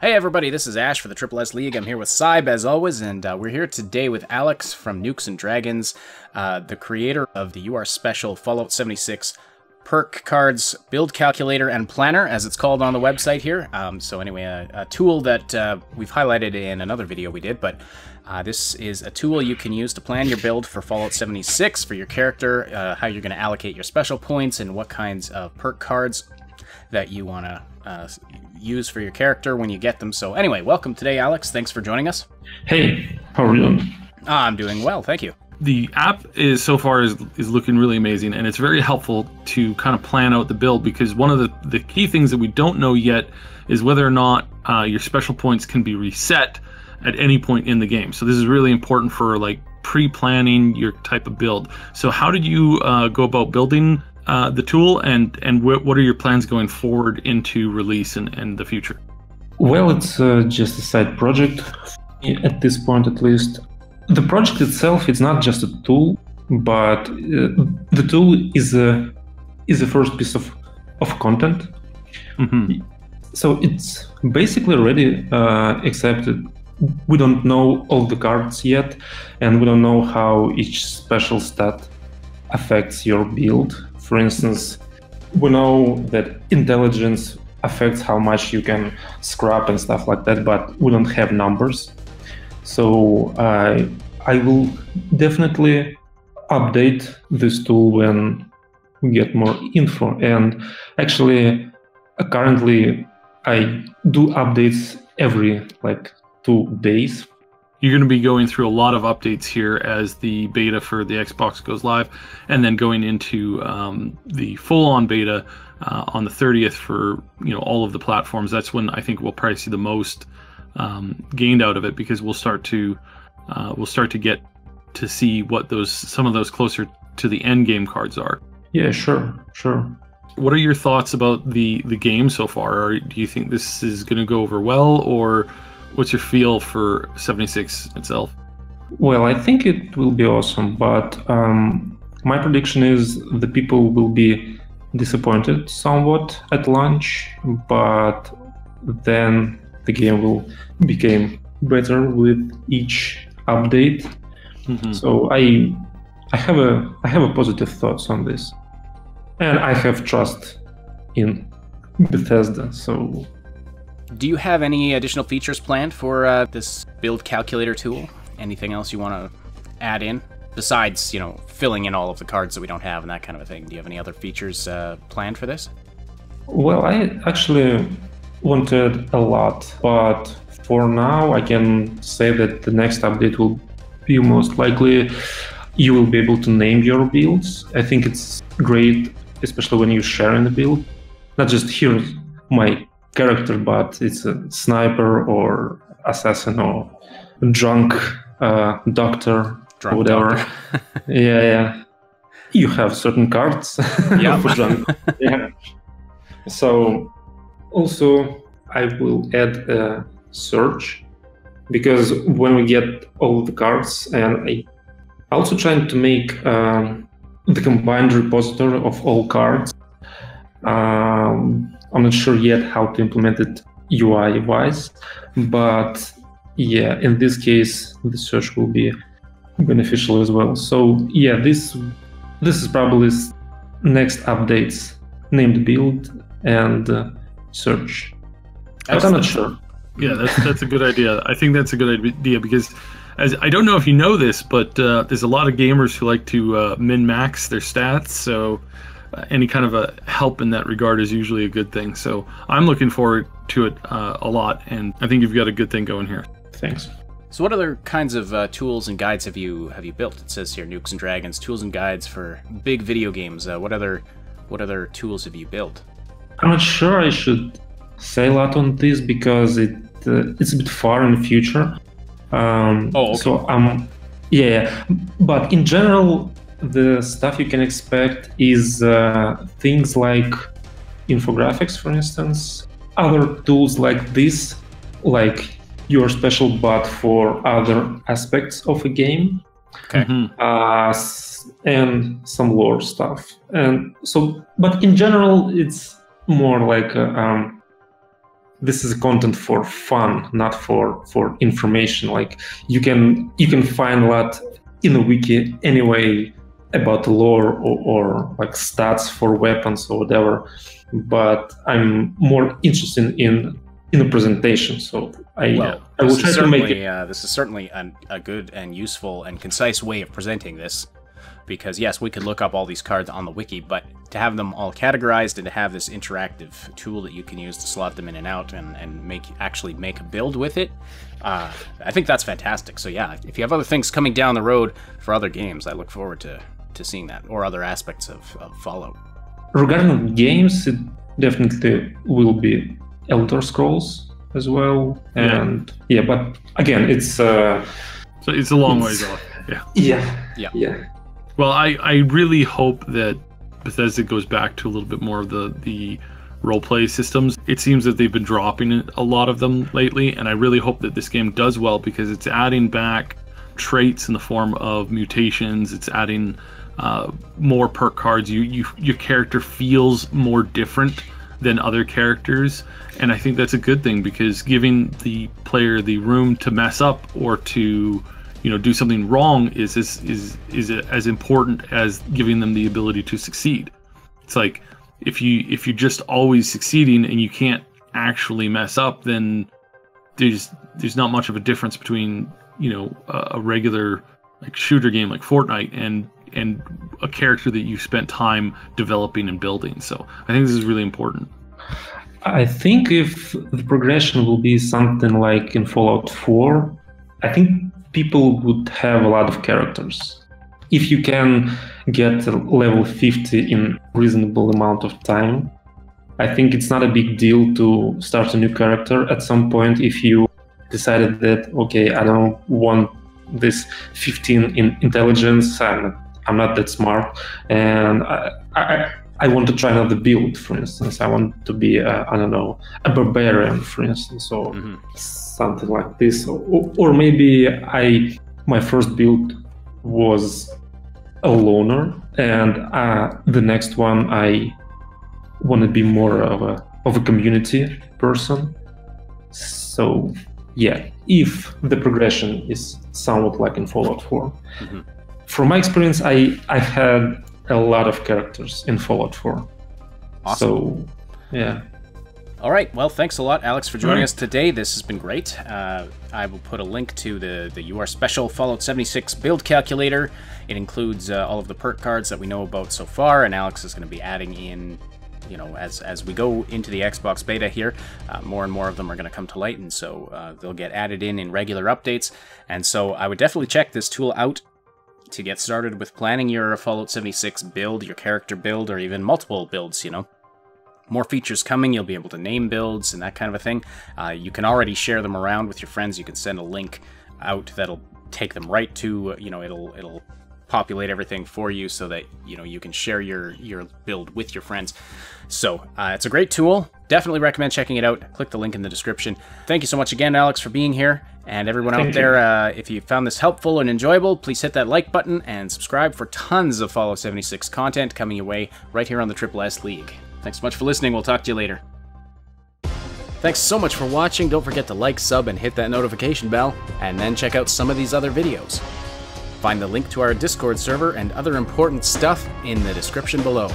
Hey everybody, this is Ash for the Triple S League. I'm here with Saib as always, and uh, we're here today with Alex from Nukes and Dragons, uh, the creator of the UR Special Fallout 76 perk cards build calculator and planner, as it's called on the website here. Um, so anyway, a, a tool that uh, we've highlighted in another video we did, but uh, this is a tool you can use to plan your build for Fallout 76 for your character, uh, how you're going to allocate your special points, and what kinds of perk cards that you want to uh, use for your character when you get them. So anyway, welcome today, Alex. Thanks for joining us. Hey, how are you doing? Ah, I'm doing well, thank you. The app is so far is, is looking really amazing, and it's very helpful to kind of plan out the build because one of the, the key things that we don't know yet is whether or not uh, your special points can be reset at any point in the game. So this is really important for like pre-planning your type of build. So how did you uh, go about building uh, the tool, and and wh- what are your plans going forward into release and, and the future? Well, it's uh, just a side project at this point, at least. The project itself is not just a tool, but uh, the tool is a is the first piece of of content. Mm-hmm. So it's basically ready, uh, except we don't know all the cards yet, and we don't know how each special stat affects your build for instance, we know that intelligence affects how much you can scrap and stuff like that, but we don't have numbers. So I I will definitely update this tool when we get more info. And actually, uh, currently, I do updates every like two days you're going to be going through a lot of updates here as the beta for the Xbox goes live, and then going into um, the full-on beta uh, on the 30th for you know all of the platforms. That's when I think we'll probably see the most um, gained out of it because we'll start to uh, we'll start to get to see what those some of those closer to the end game cards are. Yeah, sure, sure. What are your thoughts about the the game so far? Or do you think this is going to go over well, or what's your feel for 76 itself? Well, I think it will be awesome, but um, my prediction is the people will be disappointed somewhat at launch, but then the game will become better with each update. Mm-hmm. So I I have a I have a positive thoughts on this, and I have trust in Bethesda. So do you have any additional features planned for uh, this build calculator tool? Anything else you want to add in? Besides, you know, filling in all of the cards that we don't have and that kind of a thing. Do you have any other features uh, planned for this? Well, I actually wanted a lot, but for now I can say that the next update will be most likely you will be able to name your builds. I think it's great, especially when you share in the build. Not just here my character, but it's a sniper or assassin or drunk uh, doctor, drunk whatever. Doctor. yeah, yeah. You have certain cards for drunk. yeah. So also I will add a search because when we get all the cards and I also trying to make um, the combined repository of all cards um, I'm not sure yet how to implement it UI wise, but yeah, in this case, the search will be beneficial as well. So yeah, this this is probably next updates named build and uh, search. That's, I'm not sure. Yeah, that's that's a good idea. I think that's a good idea because as I don't know if you know this, but uh, there's a lot of gamers who like to uh, min max their stats. So any kind of a help in that regard is usually a good thing. So I'm looking forward to it uh, a lot, and I think you've got a good thing going here. Thanks. So, what other kinds of uh, tools and guides have you have you built? It says here, Nukes and Dragons, tools and guides for big video games. Uh, what other what other tools have you built? I'm not sure I should say a lot on this because it uh, it's a bit far in the future. Um, oh, okay. So um, yeah, but in general, the stuff you can expect is uh, things like infographics, for instance, other tools like this, like your special bot for other aspects of a game. Okay. Mm-hmm. Uh, and some lore stuff. And so, but in general, it's more like a, um, this is content for fun, not for for information. Like you can you can find a lot in a wiki anyway about lore or, or like stats for weapons or whatever. But I'm more interested in in the presentation. So I well, I will try to make it. Uh, this is certainly an, a good and useful and concise way of presenting this. Because yes, we could look up all these cards on the wiki, but to have them all categorized and to have this interactive tool that you can use to slot them in and out and, and make actually make a build with it, uh, I think that's fantastic. So yeah, if you have other things coming down the road for other games, I look forward to, to seeing that or other aspects of, of Fallout. Regarding games, it definitely will be Elder Scrolls as well, and yeah, yeah but again, it's uh, so it's a long it's, ways off. Yeah. Yeah. Yeah. Yeah. Well, I, I really hope that Bethesda goes back to a little bit more of the the role play systems. It seems that they've been dropping a lot of them lately, and I really hope that this game does well because it's adding back traits in the form of mutations. It's adding uh, more perk cards. You, you your character feels more different than other characters, and I think that's a good thing because giving the player the room to mess up or to you know do something wrong is is is is as important as giving them the ability to succeed. It's like if you if you're just always succeeding and you can't actually mess up, then there's there's not much of a difference between you know a, a regular like shooter game like Fortnite and and a character that you spent time developing and building. So I think this is really important. I think if the progression will be something like in Fallout 4, I think people would have a lot of characters. If you can get level 50 in reasonable amount of time, I think it's not a big deal to start a new character at some point if you decided that okay, I don't want this 15 in intelligence, I'm, I'm not that smart, and I, I, I want to try another build, for instance. I want to be, a, I don't know, a barbarian, for instance, or mm-hmm. something like this. Or, or, maybe I, my first build was a loner, and uh, the next one I want to be more of a of a community person. So yeah, if the progression is somewhat like in Fallout 4. Mm-hmm. From my experience, I I've had a lot of characters in Fallout 4. Awesome. So, yeah. All right. Well, thanks a lot, Alex, for joining us today. This has been great. Uh, I will put a link to the, the UR Special Fallout 76 build calculator. It includes uh, all of the perk cards that we know about so far, and Alex is going to be adding in, you know, as, as we go into the Xbox beta here, uh, more and more of them are going to come to light, and so uh, they'll get added in in regular updates. And so I would definitely check this tool out to get started with planning your Fallout 76 build, your character build, or even multiple builds, you know. More features coming, you'll be able to name builds and that kind of a thing. Uh, you can already share them around with your friends. You can send a link out that'll take them right to, you know, it'll it'll populate everything for you so that you know you can share your your build with your friends. So uh, it's a great tool. Definitely recommend checking it out. Click the link in the description. Thank you so much again, Alex, for being here. And everyone Thank out there, uh, if you found this helpful and enjoyable, please hit that like button and subscribe for tons of Fallout 76 content coming your way right here on the Triple S League. Thanks so much for listening. We'll talk to you later. Thanks so much for watching. Don't forget to like, sub, and hit that notification bell, and then check out some of these other videos. Find the link to our Discord server and other important stuff in the description below.